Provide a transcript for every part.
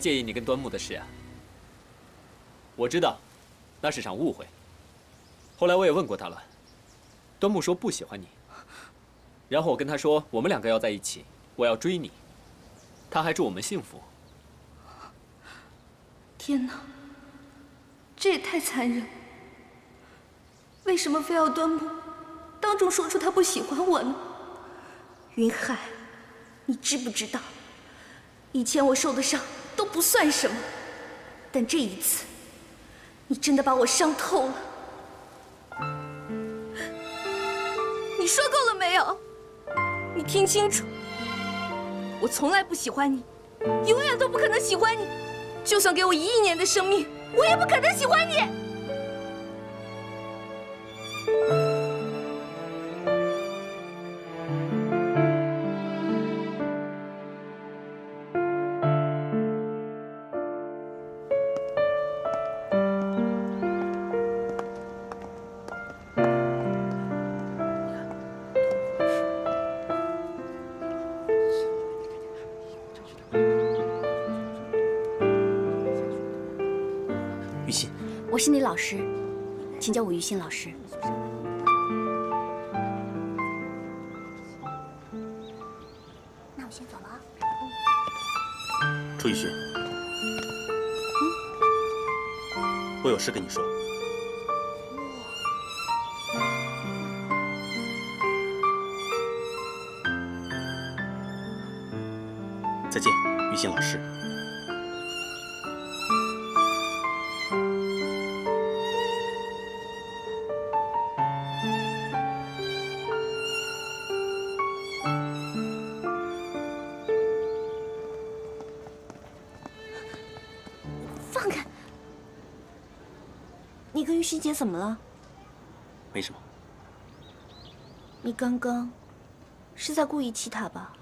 介意你跟端木的事啊。我知道，那是场误会。后来我也问过他了，端木说不喜欢你。然后我跟他说，我们两个要在一起，我要追你。他还祝我们幸福。天哪，这也太残忍！为什么非要端木当众说出他不喜欢我呢？云海，你知不知道，以前我受的伤都不算什么，但这一次，你真的把我伤透了。你说够了没有？你听清楚，我从来不喜欢你，永远都不可能喜欢你。就算给我一亿年的生命，我也不可能喜欢你。是你老师，请叫我于心老师。那我先走了啊。楚雨荨，我有事跟你说。再见，于心老师。心姐怎么了？没什么。你刚刚是在故意气他吧？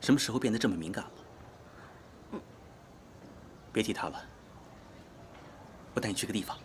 什么时候变得这么敏感了？别提他了。我带你去个地方。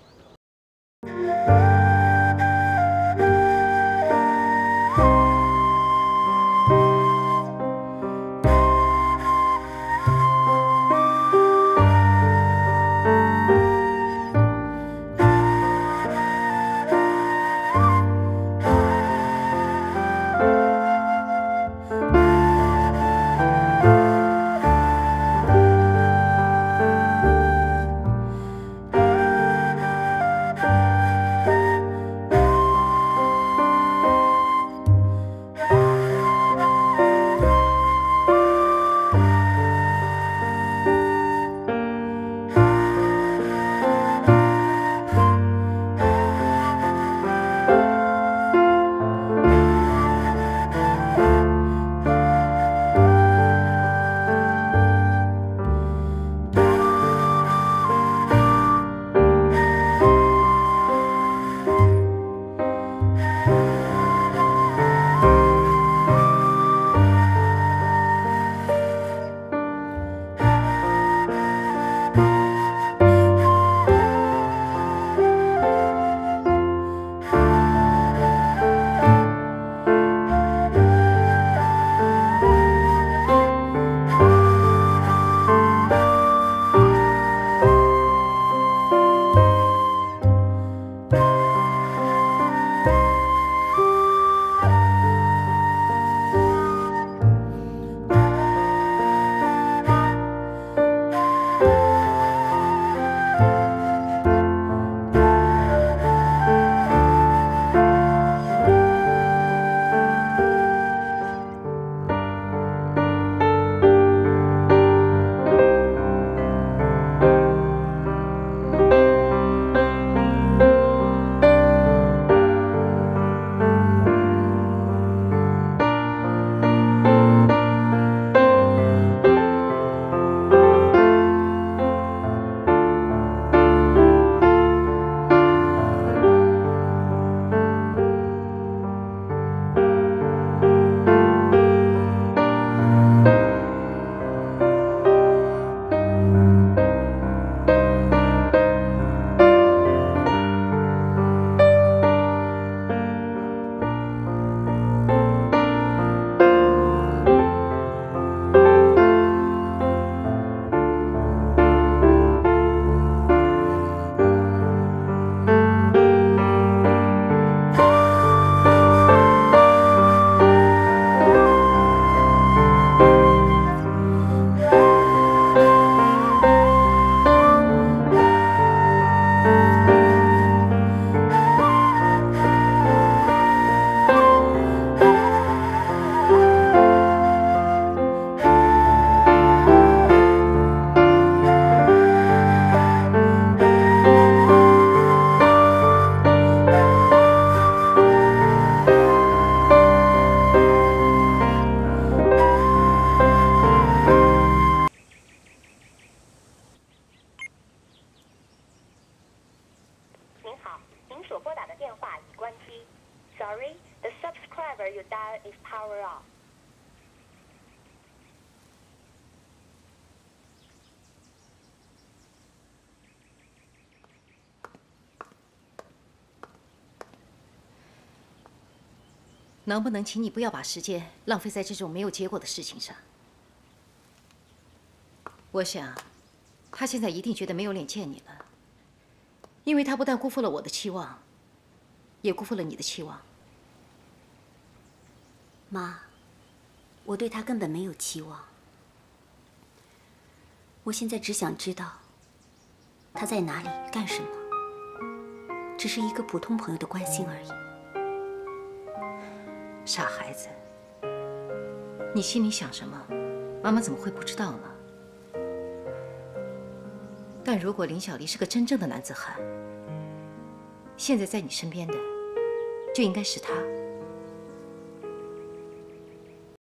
Is power on. 能不能请你不要把时间浪费在这种没有结果的事情上？我想，他现在一定觉得没有脸见你了，因为他不但辜负了我的期望，也辜负了你的期望。妈，我对他根本没有期望。我现在只想知道他在哪里干什么，只是一个普通朋友的关心而已。傻孩子，你心里想什么，妈妈怎么会不知道呢？但如果林小离是个真正的男子汉，现在在你身边的就应该是他。